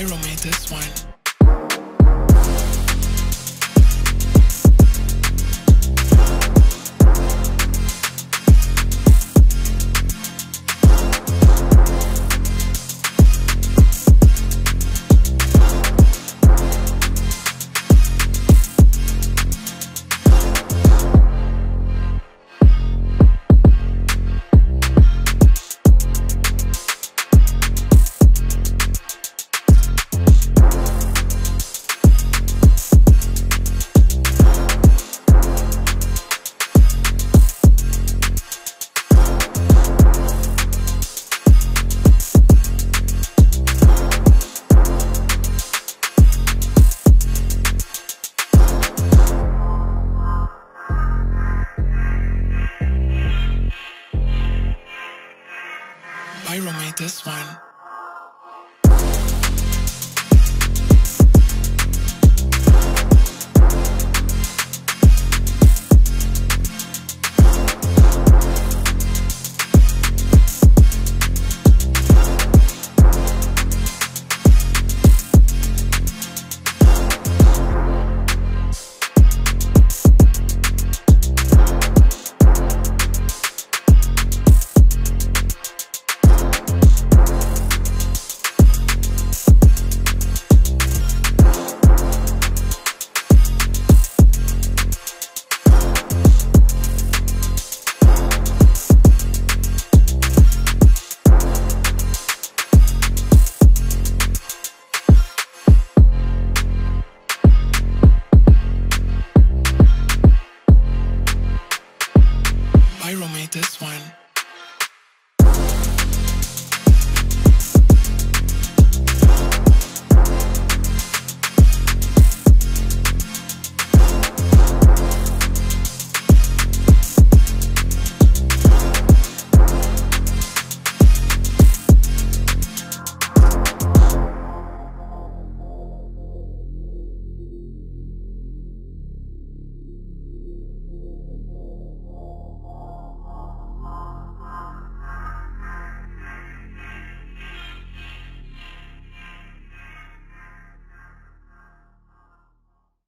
Viral made this one. This one. I remade this one.